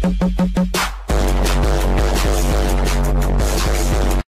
Thank you